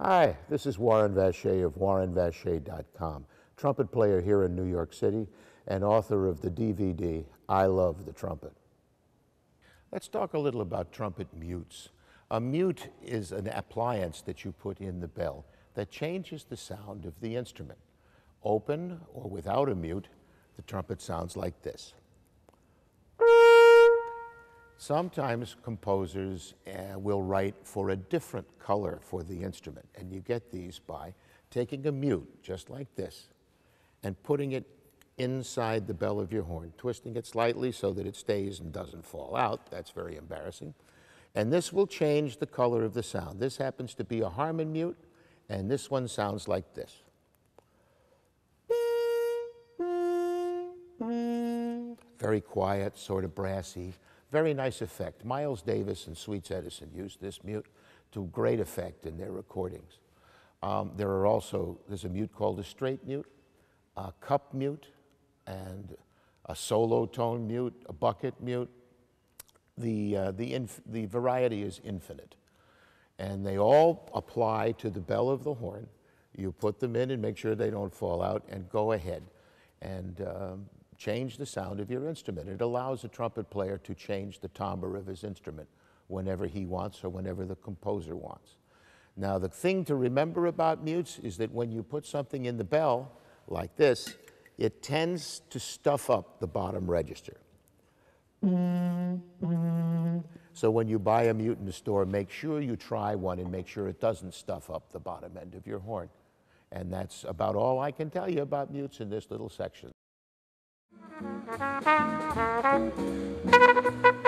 Hi, this is Warren Vache of warrenvache.com, trumpet player here in New York City and author of the DVD, I Love the Trumpet. Let's talk a little about trumpet mutes. A mute is an appliance that you put in the bell that changes the sound of the instrument. Open or without a mute, the trumpet sounds like this. Sometimes composers uh, will write for a different color for the instrument, and you get these by taking a mute, just like this, and putting it inside the bell of your horn, twisting it slightly so that it stays and doesn't fall out. That's very embarrassing. And this will change the color of the sound. This happens to be a Harmon mute, and this one sounds like this. Very quiet, sort of brassy. Very nice effect. Miles Davis and Sweets Edison used this mute to great effect in their recordings. Um, there are also, there's a mute called a straight mute, a cup mute, and a solo tone mute, a bucket mute. The, uh, the, the variety is infinite. And they all apply to the bell of the horn. You put them in and make sure they don't fall out and go ahead. And um, change the sound of your instrument. It allows a trumpet player to change the timbre of his instrument whenever he wants or whenever the composer wants. Now, the thing to remember about mutes is that when you put something in the bell, like this, it tends to stuff up the bottom register. So when you buy a mute in the store, make sure you try one and make sure it doesn't stuff up the bottom end of your horn. And that's about all I can tell you about mutes in this little section. Thank you.